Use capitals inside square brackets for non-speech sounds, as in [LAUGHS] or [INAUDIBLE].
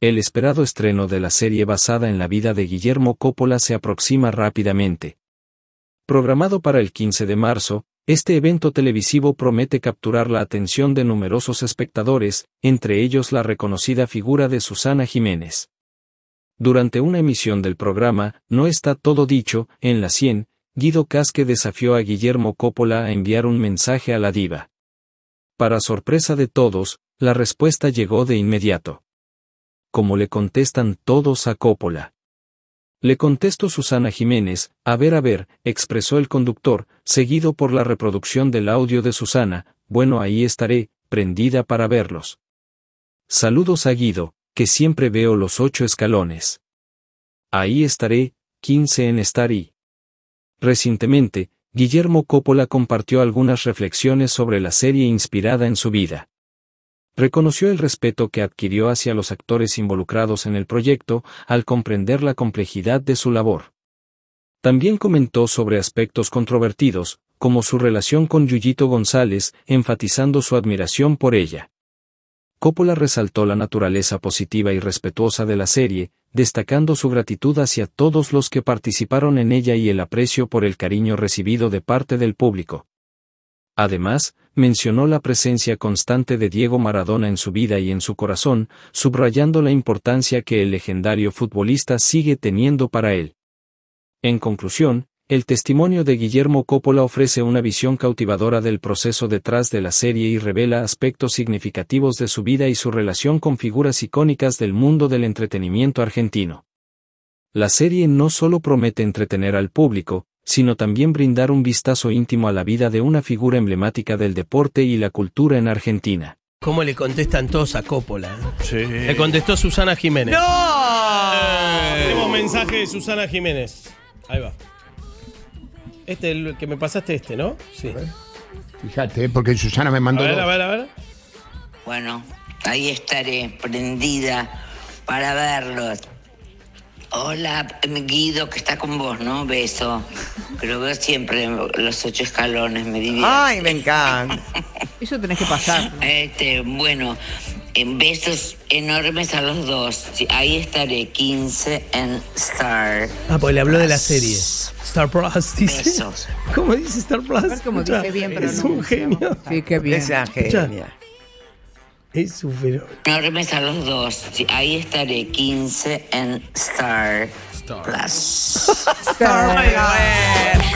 El esperado estreno de la serie basada en la vida de Guillermo Coppola se aproxima rápidamente. Programado para el 15 de marzo, este evento televisivo promete capturar la atención de numerosos espectadores, entre ellos la reconocida figura de Susana Jiménez. Durante una emisión del programa, No está todo dicho, en la 100, Guido Casque desafió a Guillermo Coppola a enviar un mensaje a la diva. Para sorpresa de todos, la respuesta llegó de inmediato. Como le contestan todos a Coppola. Le contestó Susana Jiménez, a ver a ver, expresó el conductor, seguido por la reproducción del audio de Susana, bueno ahí estaré, prendida para verlos. Saludos a Guido, que siempre veo los ocho escalones. Ahí estaré, quince en estar y. Recientemente, Guillermo Coppola compartió algunas reflexiones sobre la serie inspirada en su vida. Reconoció el respeto que adquirió hacia los actores involucrados en el proyecto, al comprender la complejidad de su labor. También comentó sobre aspectos controvertidos, como su relación con Yuyito González, enfatizando su admiración por ella. Coppola resaltó la naturaleza positiva y respetuosa de la serie, destacando su gratitud hacia todos los que participaron en ella y el aprecio por el cariño recibido de parte del público. Además, mencionó la presencia constante de Diego Maradona en su vida y en su corazón, subrayando la importancia que el legendario futbolista sigue teniendo para él. En conclusión, el testimonio de Guillermo Coppola ofrece una visión cautivadora del proceso detrás de la serie y revela aspectos significativos de su vida y su relación con figuras icónicas del mundo del entretenimiento argentino. La serie no solo promete entretener al público, sino también brindar un vistazo íntimo a la vida de una figura emblemática del deporte y la cultura en Argentina. ¿Cómo le contestan todos a Coppola? Sí. Le contestó Susana Jiménez. ¡No! Tenemos mensaje de Susana Jiménez. Ahí va. Este, el que me pasaste este, ¿no? Sí. Fíjate, porque Susana me A mandó. ver, dos. a ver, a ver. Bueno, ahí estaré prendida para verlos. Hola, Guido, que está con vos, ¿no? Beso. Pero veo siempre los ocho escalones, me divierte. Ay, me encanta. [LAUGHS] Eso tenés que pasar. Este, bueno, en besos enormes a los dos. Ahí estaré, 15 en Star. Ah, pues le habló de la serie. Star Plus, dice. Besos. ¿Cómo dice Star Plus? Escucha, dice bien, pero Es no un genio. Sí, qué bien. Esa genia. Es un fenómeno. Enormes a los dos. Ahí estaré, 15 en Star. Plus. [LAUGHS] Star.